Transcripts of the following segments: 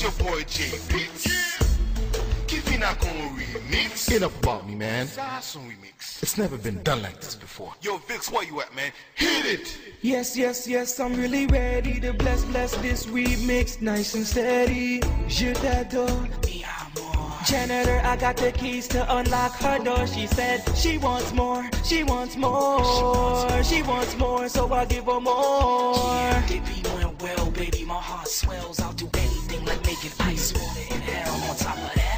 It's your boy J Beats. Kivina con remix. Get up about me, man. Sasson remix. It's never been done like this before. Yo, Vix, where you at, man? Hit it. Yes, yes, yes, I'm really ready to bless, bless this remix, nice and steady. Je t'adore. Janitor, I got the keys to unlock her door. She said she wants more, she wants more, she wants more, so I give her more. Yeah, they be went well, baby. My heart swells. I'll do anything like making ice water in hell. On top of that.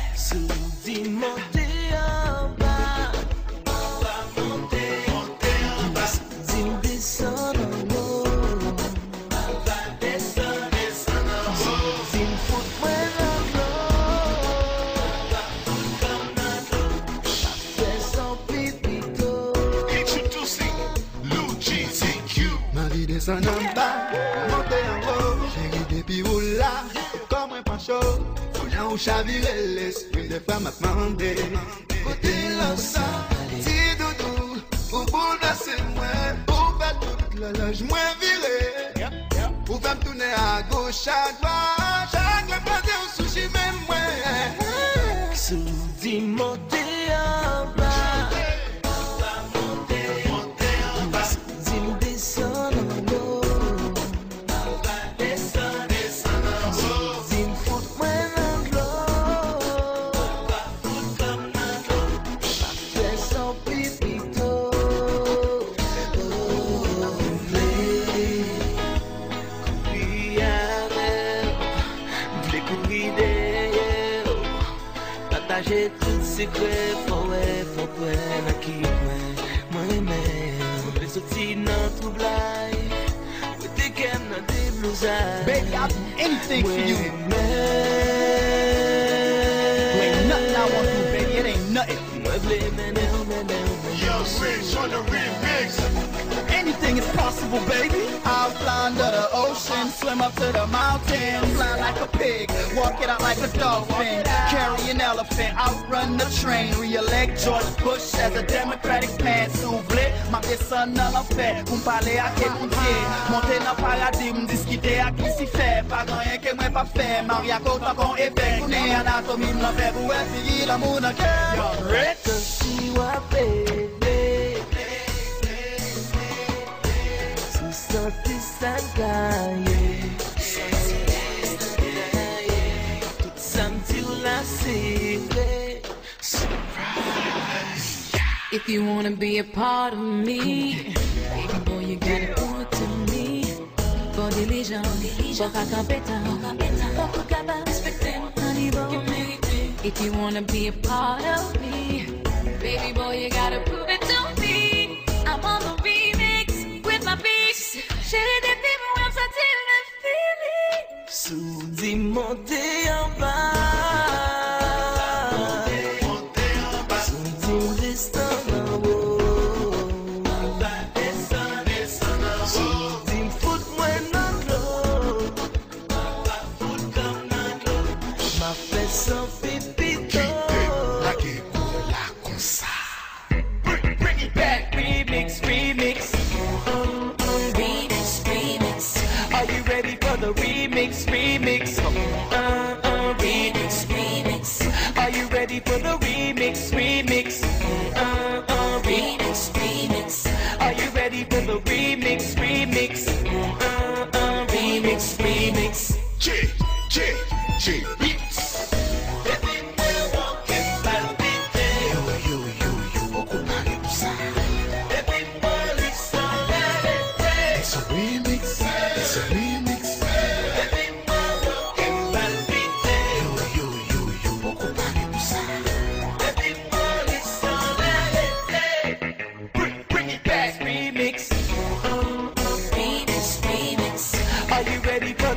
anvi desen an ba Monte an go, chéri depi ou la Kom mwen pancho, ou jan ou chavire L'esprit de fwa m'a p'mande Kote lansan, ti doudou Ou pou nase mwen, ou pa tout Loloj mwen vire Ou fèm toune a goch a dwa Partager tout secret Faut ouais, faut prendre à qui ouais Moi-même Les sorties dans tout blague Ou t'es qu'aime dans des blousailles Baby, I'll do anything for you. Ain't nothing I won't do, baby. It ain't nothing. Yo, Rich on the remix. Anything is possible, baby. I'll fly under the ocean, swim up to the mountain, fly like a pig, walk it out like a dolphin, carry an elephant, outrun the train, re-elect George Bush as a Democratic plan. S'ouvle, ma personne nan l'en fait, pou m'pale a ke kountie, monte nan paradis, m'diskite a ki si fe, pa ganyen ke mwen pa fe, maria kota kon efek, kounen anatomi m'lan fe, pou e figi l'amou nan ke. Yo, Rich. Si wa bebe If you wanna be a part of me, baby boy, you gotta it to me. For diligent, for kakapeta, for kukaba, honey boy. If you wanna be a part of me, baby boy, you gotta prove the remix, remix?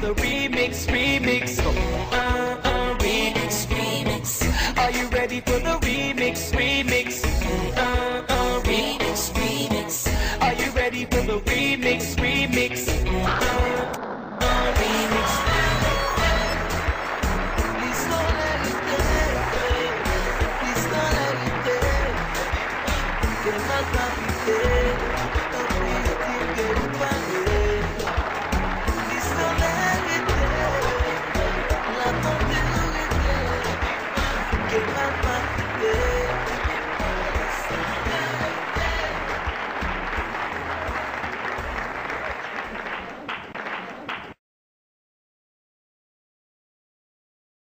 The remix, remix? Uh, uh, remix. remix, Are you ready for the remix, remix?